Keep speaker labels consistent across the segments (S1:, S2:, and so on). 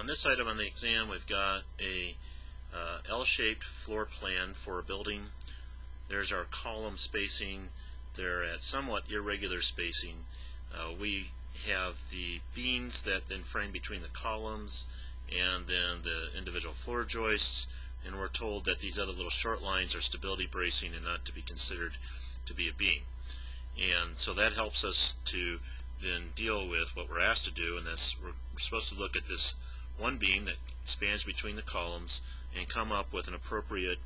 S1: On this item on the exam, we've got a uh, L-shaped floor plan for a building. There's our column spacing. They're at somewhat irregular spacing. Uh, we have the beams that then frame between the columns and then the individual floor joists and we're told that these other little short lines are stability bracing and not to be considered to be a beam. And so that helps us to then deal with what we're asked to do and that's we're supposed to look at this one beam that spans between the columns and come up with an appropriate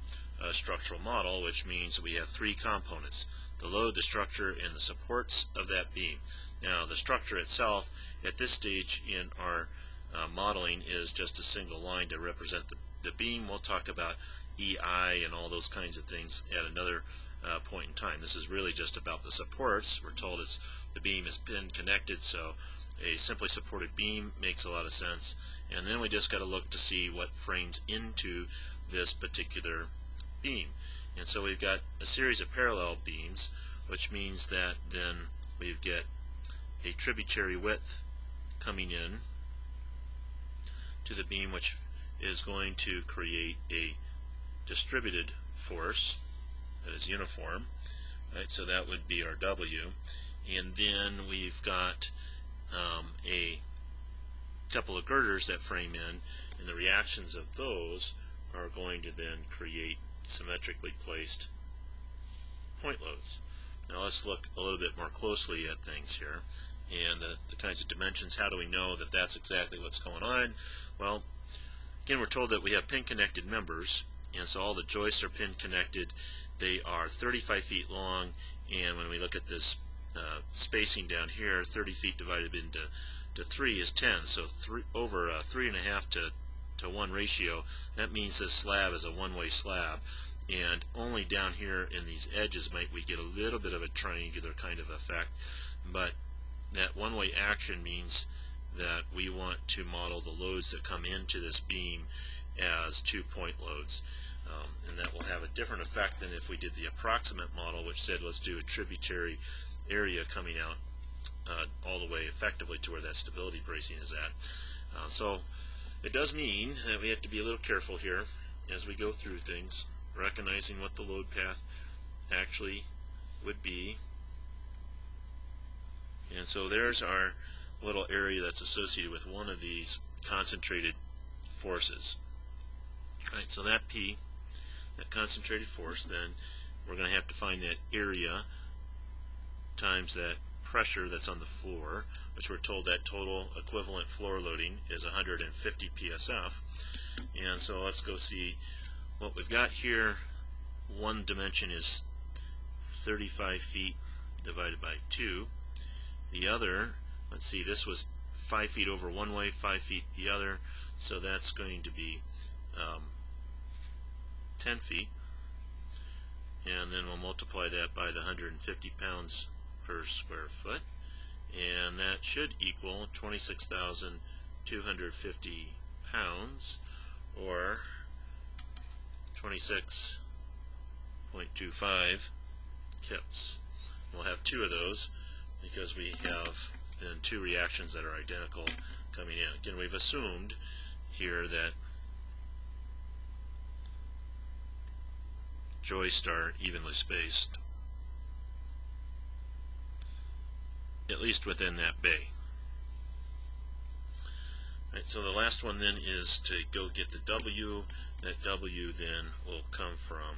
S1: uh, structural model which means we have three components the load, the structure, and the supports of that beam. Now the structure itself at this stage in our uh, modeling is just a single line to represent the, the beam. We'll talk about EI and all those kinds of things at another uh, point in time. This is really just about the supports. We're told it's the beam is pin connected so a simply supported beam makes a lot of sense. And then we just got to look to see what frames into this particular beam. And so we've got a series of parallel beams which means that then we've get a tributary width coming in to the beam which is going to create a distributed force that is uniform right? So that would be our W. And then we've got um, a couple of girders that frame in and the reactions of those are going to then create symmetrically placed point loads. Now let's look a little bit more closely at things here and the, the kinds of dimensions. How do we know that that's exactly what's going on? Well, again, we're told that we have pin connected members and so all the joists are pin connected. They are 35 feet long and when we look at this uh, spacing down here, 30 feet divided into to 3 is 10, so three, over a 3.5 to, to 1 ratio, that means this slab is a one-way slab. And only down here in these edges might we get a little bit of a triangular kind of effect, but that one-way action means that we want to model the loads that come into this beam as two-point loads. Um, and that will have a different effect than if we did the approximate model, which said let's do a tributary area coming out uh, all the way effectively to where that stability bracing is at. Uh, so it does mean that we have to be a little careful here as we go through things, recognizing what the load path actually would be. And so there's our little area that's associated with one of these concentrated forces. All right, so that P, that concentrated force, then we're going to have to find that area times that pressure that's on the floor, which we're told that total equivalent floor loading is 150 psf. And so let's go see what we've got here. One dimension is 35 feet divided by 2. The other, let's see, this was 5 feet over one way, 5 feet the other, so that's going to be um, 10 feet. And then we'll multiply that by the 150 pounds per square foot and that should equal 26,250 pounds or 26.25 kips. We'll have two of those because we have then two reactions that are identical coming in. Again, we've assumed here that joists are evenly spaced at least within that bay. Right, so the last one then is to go get the W. That W then will come from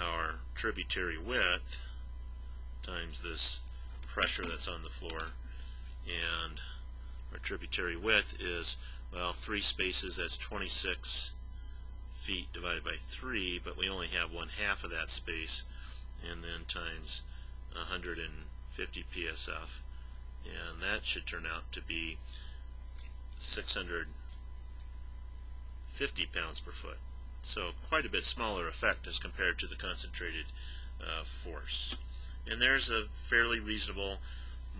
S1: our tributary width times this pressure that's on the floor and our tributary width is well three spaces that's 26 feet divided by 3 but we only have one half of that space and then times 150 psf and that should turn out to be 650 pounds per foot. So quite a bit smaller effect as compared to the concentrated uh, force. And there's a fairly reasonable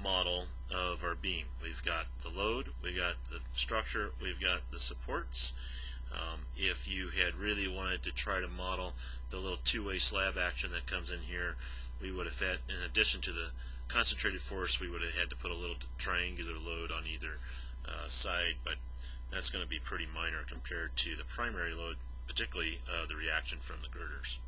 S1: model of our beam. We've got the load we've got the structure we've got the supports um, if you had really wanted to try to model the little two-way slab action that comes in here, we would have had, in addition to the concentrated force, we would have had to put a little triangular load on either uh, side, but that's going to be pretty minor compared to the primary load, particularly uh, the reaction from the girders.